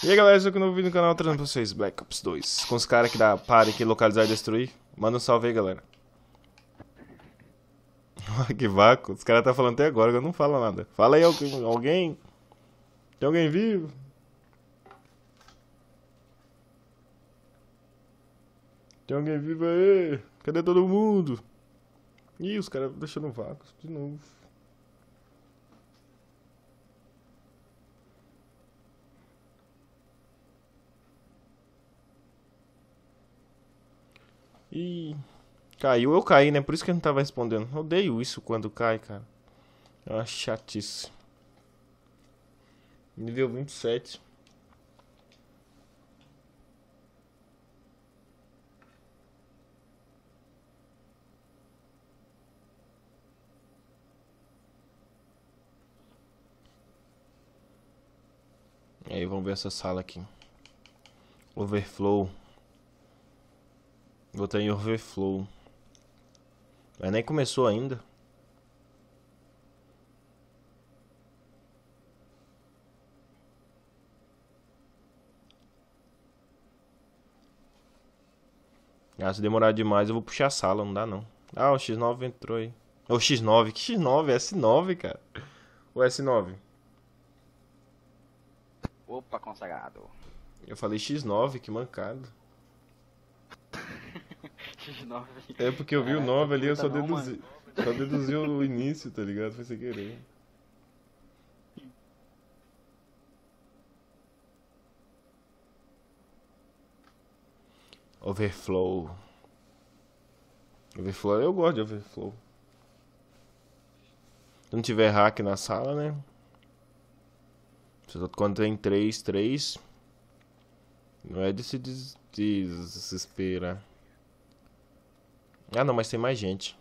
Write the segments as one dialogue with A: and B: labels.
A: E aí galera, eu aqui no vídeo no canal trazendo pra vocês Black Ops 2 Com os caras que dá pare aqui, localizar e destruir Manda um salve aí galera Que vácuo, os caras tá falando até agora que eu não falo nada Fala aí alguém? Tem alguém vivo? Tem alguém vivo aí? Cadê todo mundo? Ih, os caras deixando vácuo de novo E caiu, eu caí, né? Por isso que eu não tava respondendo. Eu odeio isso quando cai, cara. É uma chatice. Nível 27. E aí, vamos ver essa sala aqui. Overflow. Botei em overflow. Mas nem começou ainda. Ah, se demorar demais eu vou puxar a sala, não dá não. Ah, o X9 entrou aí. O X9, que X9? S9, cara. O S9.
B: Opa, consagrado.
A: Eu falei X9, que mancado.
B: X9.
A: É porque eu vi o 9 ali, eu só
B: não,
A: deduzi. Só deduzi o início, tá ligado? Foi sem querer. Overflow. Overflow, eu gosto de overflow. Se não tiver hack na sala, né? Quando tem 3, 3. Não é de se des desesperar. Ah, não, mas tem mais gente.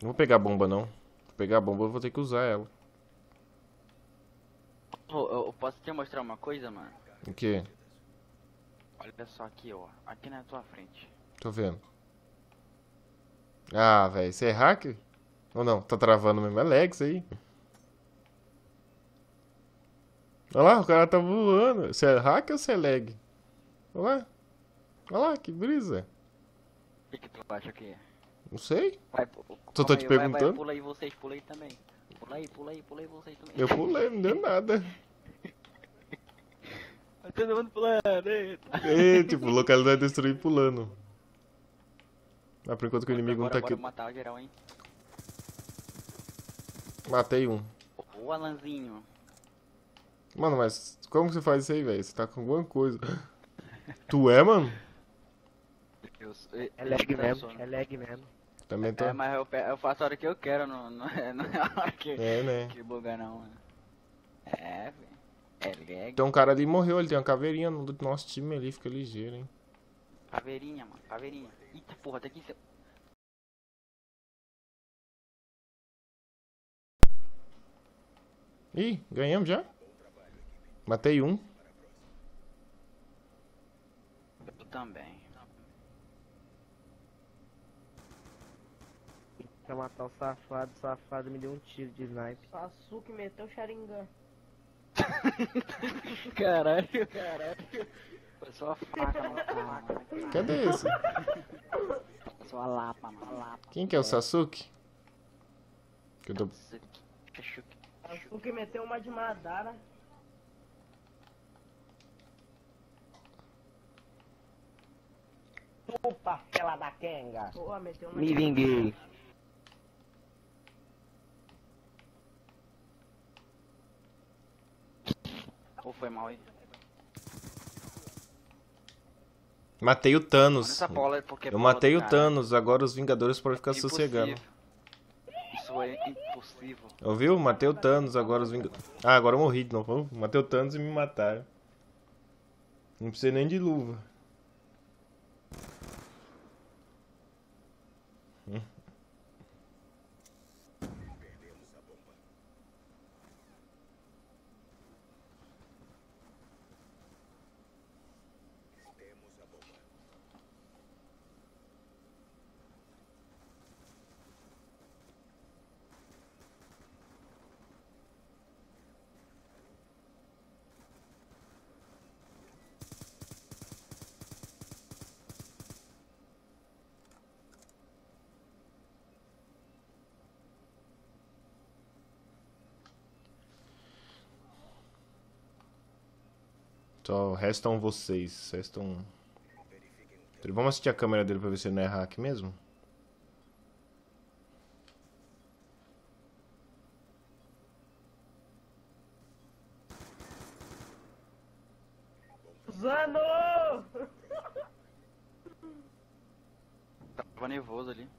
A: Não vou pegar a bomba, não. Vou pegar a bomba, eu vou ter que usar ela.
B: Oh, eu posso te mostrar uma coisa, mano?
A: O quê?
B: Olha só aqui, ó. Aqui na tua frente.
A: Tô vendo. Ah, velho, você é hacker? Ou não? Tá travando mesmo. É lag isso aí. Olha lá, o cara tá voando. Você é hacker ou você é lag? Olha lá. Olha lá, que brisa.
B: Que, que tu acha que é?
A: Não sei.
B: Vai,
A: Tô, tô te
B: aí,
A: perguntando.
B: Vai, vai, pula aí vocês, pula aí também. Pula aí, pula aí, pula aí vocês também.
A: Eu pulei, não deu nada.
B: Tá todo mundo pulando, eita.
A: É, tipo, localidade destruir pulando. Ah, por enquanto que o inimigo não
B: bora,
A: tá
B: bora
A: aqui.
B: matar geral, hein?
A: Matei um.
B: O Alanzinho.
A: Mano, mas como que você faz isso aí, velho? Você tá com alguma coisa. Tu é, mano?
B: Eu,
C: É lag mesmo, é lag mesmo.
A: Também tô.
B: É, mas eu, eu faço a hora que eu quero, não, não, é, não é a hora que,
A: É, né?
B: que buga não. É, velho. É lag.
A: Tem um cara ali que morreu, ele tem uma caveirinha no do nosso time ali, fica ligeiro, hein?
B: Caveirinha, mano, caveirinha. Eita porra, tem que ser.
A: Ih, ganhamos já? Matei um.
B: Eu também.
C: Pra matar o safado, o safado me deu um tiro de snipe.
D: Sasuke meteu o Sharingan.
B: Caralho, caralho. Foi só a faca, mano.
A: Cadê esse?
B: Foi só a lapa, mano. A lapa.
A: Quem que é o Sasuke? Que eu tô...
D: Sasuke meteu uma de Madara.
C: Opa, fela da Kenga.
D: Porra, meteu uma
C: Me
D: de
C: vinguei.
B: Ou foi mal aí?
A: Matei o Thanos.
B: Bola
A: Eu matei o
B: cara.
A: Thanos, agora os Vingadores podem ficar
B: Impossível.
A: sossegando.
B: Isso é impossível.
A: Ouviu? Matei o Thanos, agora os Vingadores... Ah, agora eu morri de novo. Matei o Thanos e me mataram. Não precisei nem de luva. Só restam vocês. Restam. Vamos assistir a câmera dele pra ver se ele não é hack mesmo?
D: Zano!
B: Tava nervoso ali.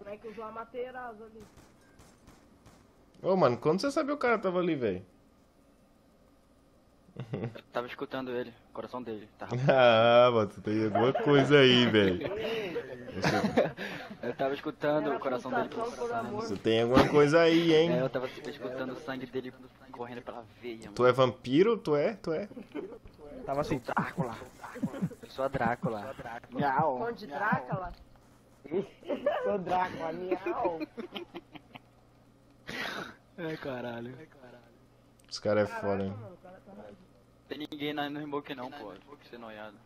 D: O moleque usou a Materazzo ali.
A: Ô, mano, quando você sabia o cara tava ali, velho?
B: Eu tava escutando ele, o coração dele. Tava...
A: Ah, mano, tem alguma coisa aí, velho.
B: Eu tava escutando o coração dele pulsando.
D: amor.
A: Você tem alguma coisa aí, hein?
B: É, eu tava escutando o sangue dele correndo pela veia, mano.
A: Tu é vampiro? Tu é? Tu é?
C: Tava assim.
B: Drácula. Eu sou a Drácula. Miau.
D: Conde Drácula?
C: Sou Drácula, miau.
B: Ai, caralho.
A: Os caras é foda, hein?
D: Cara tá
B: Tem ninguém na, no smoke não, pô. Fica ser noiado.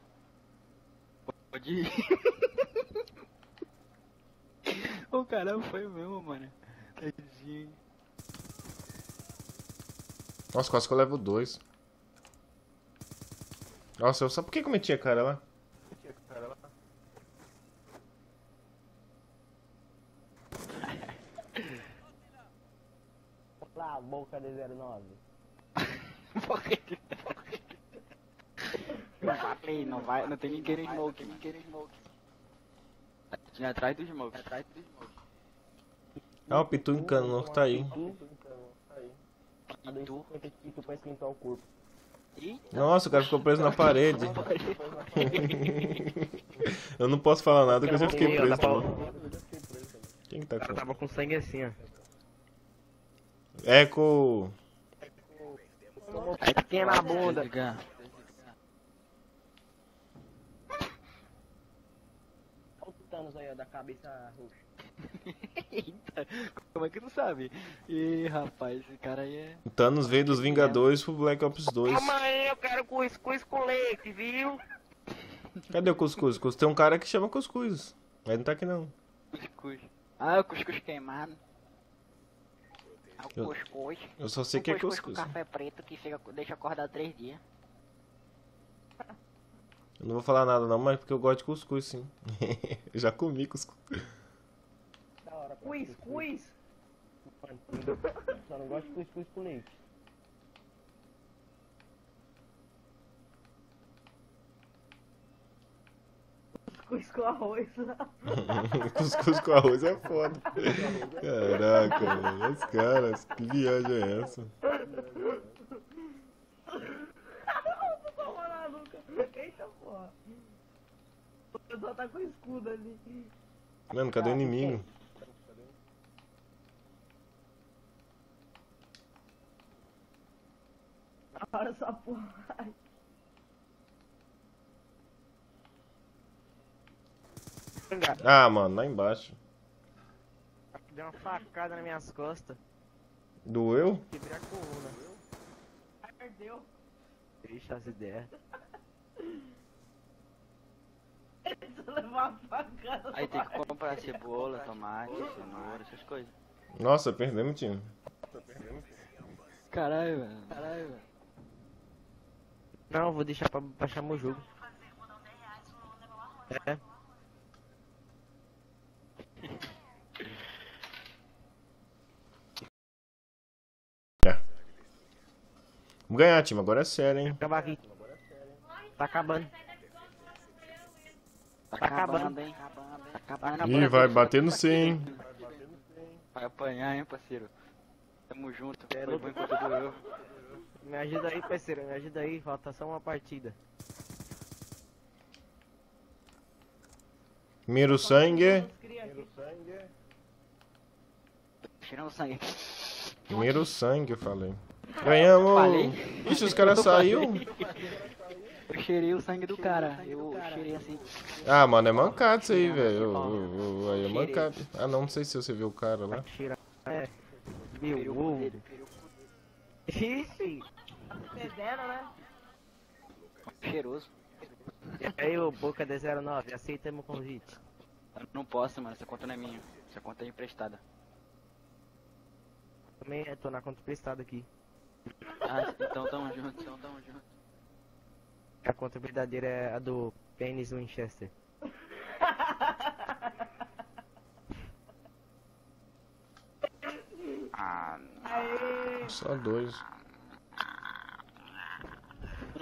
B: Pode ir. o caramba foi mesmo, mano. Tadinho.
A: Nossa, quase que eu levo dois. Nossa, eu só por que que eu meti a cara lá?
C: Lá a boca de 09.
B: Não vai, não vai, não tem ninguém no smoke, ninguém no smoke. Tinha atrás do smoke. Atrás do smoke.
A: Ah, o Pitu encanou que tá aí.
C: 250 Tito pra esquentar o corpo.
A: Nossa, o cara ficou preso na parede. eu não posso falar nada porque eu já fiquei preso. Quem que tá
C: O cara
A: com...
C: tava com sangue assim, ó.
A: Eco...
C: Aí quem é na bunda.
B: Desligar.
C: Olha o Thanos aí, ó, da cabeça roxa.
B: Eita, como é que tu sabe? Ih, rapaz, esse cara aí é.
A: O Thanos veio dos Vingadores pro Black Ops 2.
C: Calma aí, eu quero cuscuz com leite, viu?
A: Cadê o Cuscuz? Cus- Tem um cara que chama Cuscuz. Mas não tá aqui não.
B: Cuscuz. Ah, o cuscuz queimado.
E: É o
A: Eu-
E: cuscuz.
A: Eu só sei
E: o
A: que é
E: cuscuz
A: Cuscuz.
E: com café preto que fica, deixa acordado três dias.
A: Eu não vou falar nada não, mas porque eu gosto de Cuscuz sim. eu já comi Cuscuz.
C: Da hora, cara.
D: Quiz, quiz.
C: Só não gosto de cuscuz com leite.
D: Quiz com arroz.
A: Cuscuz com arroz é foda. Caraca, velho. Os caras, que viagem é essa?
D: Toma na nuca. Eita porra. O pessoal tá com escudo ali.
A: Mano, cadê o inimigo?
D: Na hora essa porra.
A: Ah, mano, lá embaixo.
C: Deu uma facada nas minhas costas.
A: Doeu?
C: Quebrei a coluna.
D: Perdeu.
C: Deixa as ideias.
D: Facada.
B: Aí tem que comprar cebola, tomate, cenoura, essas coisas.
A: Nossa, perdemos, time.
B: Caralho, velho. Caralho, velho.
C: Não, vou deixar pra, pra chamar o jogo. É.
A: Vamos ganhar, time. Agora é sério, hein?
C: Acabar aqui. Tá acabando.
E: Tá
C: Tá acabando.
E: hein? Tá
C: Tá
E: acabando.
C: acabando.
A: Ih, vai bater no 100, hein?
B: Vai apanhar, hein, parceiro. Tamo junto.
C: É,
B: Foi bom enquanto doeu.
C: Me ajuda aí, parceiro. Me ajuda aí. Falta só uma partida.
A: Primeiro sangue.
E: Tirando sangue.
A: Primeiro sangue, eu falei. Ganhamos!
B: Falei.
A: Ixi, os caras saiu.
B: Eu cheirei o sangue do cara. Eu cheirei assim.
A: Ah, mano, é mancado isso aí, velho. Ô, Aí é mancado. Ah, não, não sei se você viu o cara lá.
C: É. Meu ovo. Ixi.
D: Fedendo, né?
E: Cheiroso.
C: E aí, ô Boca de 09, aceita meu convite.
B: Eu não posso, mano. Essa conta não é minha. Essa conta é emprestada.
C: Também tô na conta prestada aqui.
B: Ah, então tamo junto. Então tamo junto.
C: A conta verdadeira é a do Pênis Winchester.
B: Ah,
D: Aê!
A: Só dois.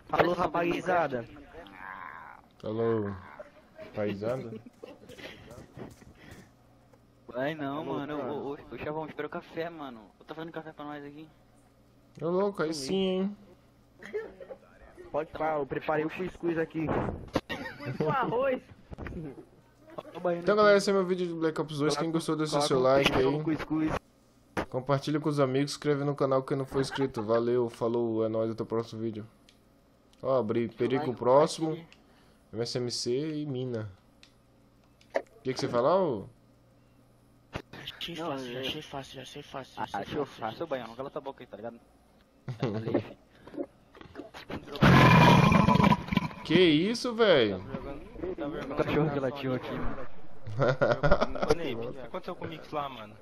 C: Falou, rapaziada.
A: Falou. Paisada?
B: Ai não,
C: Falou,
B: mano.
C: cara.
B: Ô, ô, ô, Chavão, espera o café, mano. Eu tô fazendo café pra nós aqui.
A: Ô louco, aí sim, hein?
C: Pode pá, eu preparei o cuscuz aqui.
D: Com arroz.
A: Então galera, esse é meu vídeo de Black Ops 2. Quem gostou, deixa o seu like aí.
C: Cuscuz.
A: Compartilha com os amigos, inscreve no canal quem não for inscrito. Valeu, falou, é nóis, até o próximo vídeo. Ó, abri Perico próximo, MSMC e Mina. O que, que você falou?
F: Achei
B: Não,
F: fácil, achei fácil, já achei fácil.
B: Ah,
F: achei
B: achou
F: fácil,
B: fácil,
F: já
B: Baiano. Cala tua boca aí, tá ligado?
A: Que isso, velho?
B: O cachorro relativo aqui, mano.
G: Ô, Ney, o que aconteceu com o Mix lá, mano?